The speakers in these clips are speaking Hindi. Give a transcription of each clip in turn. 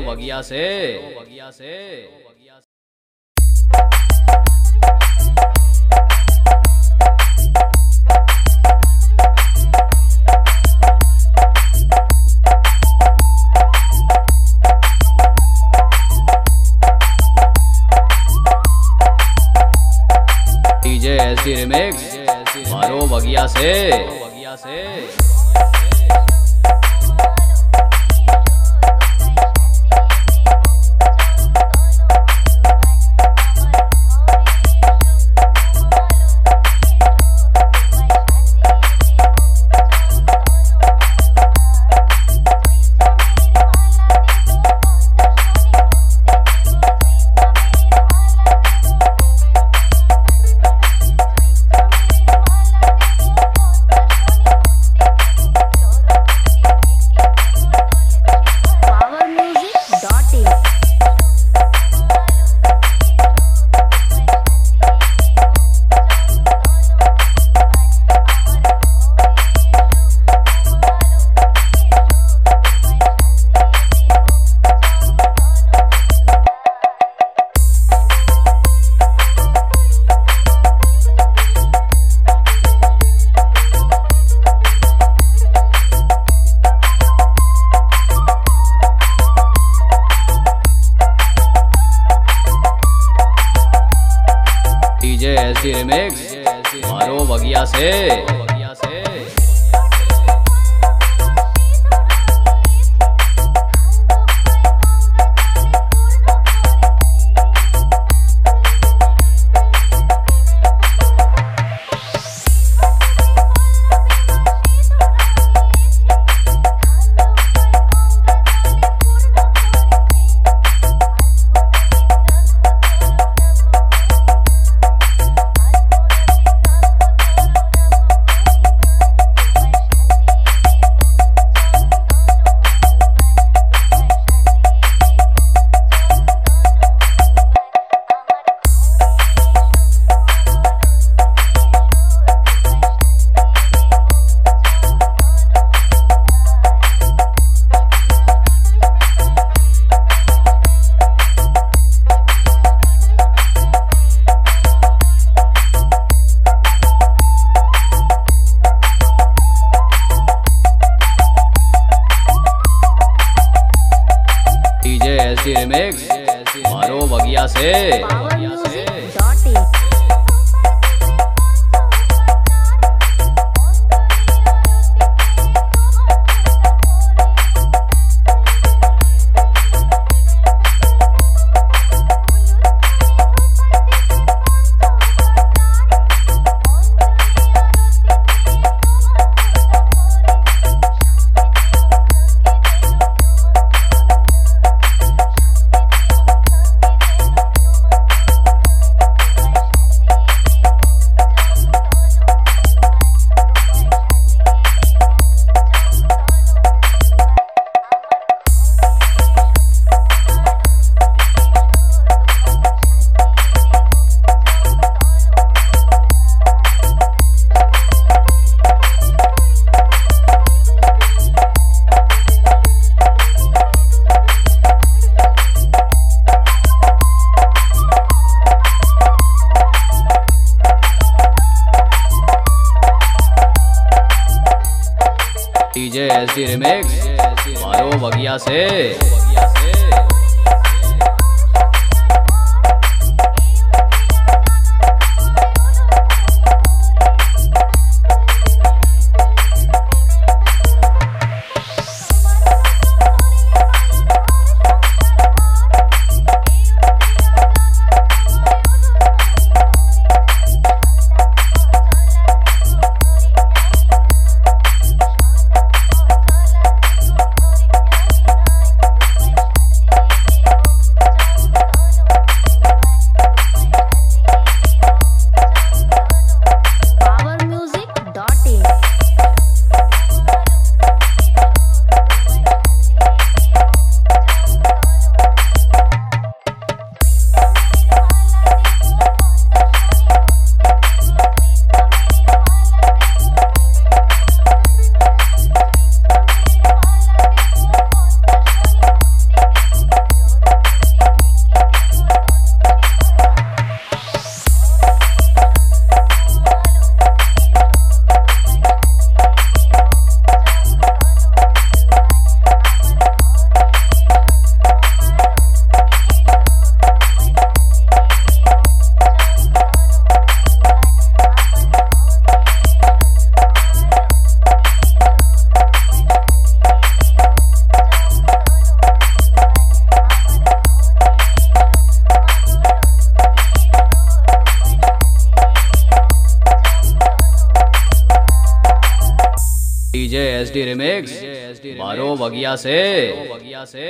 बगिया से बगिया से। डीजे एस डी रिमिक्स मारो बगिया से बगिया से। रिमिक्स मारो बगिया से। डीजे डी रिमिक्स मारो बगिया से। मारो बगिया से बगिया से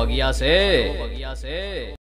बगिया से।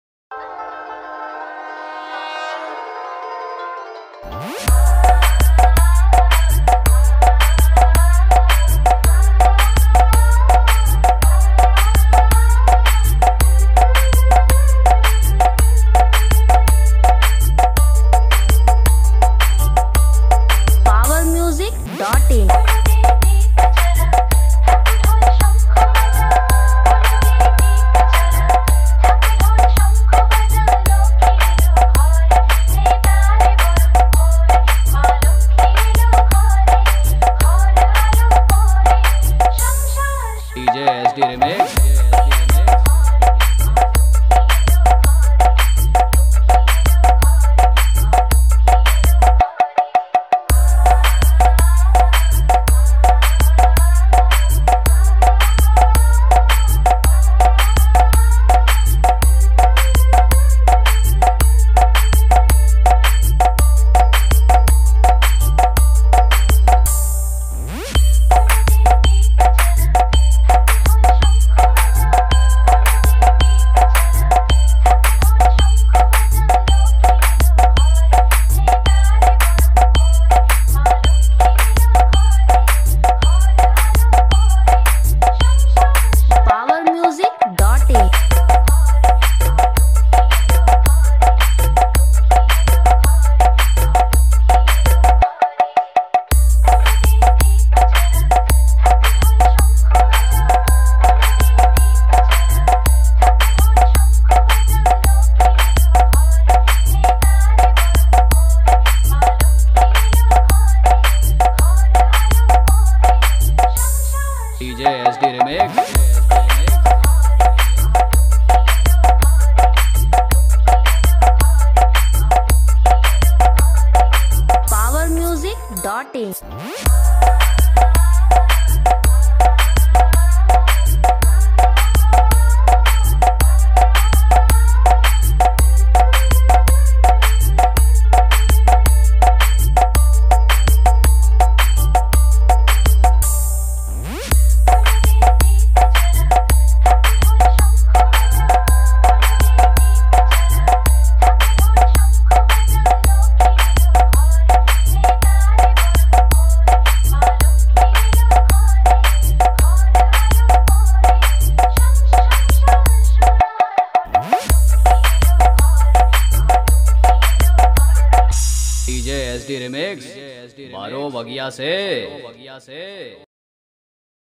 मारो बगिया से बगिया से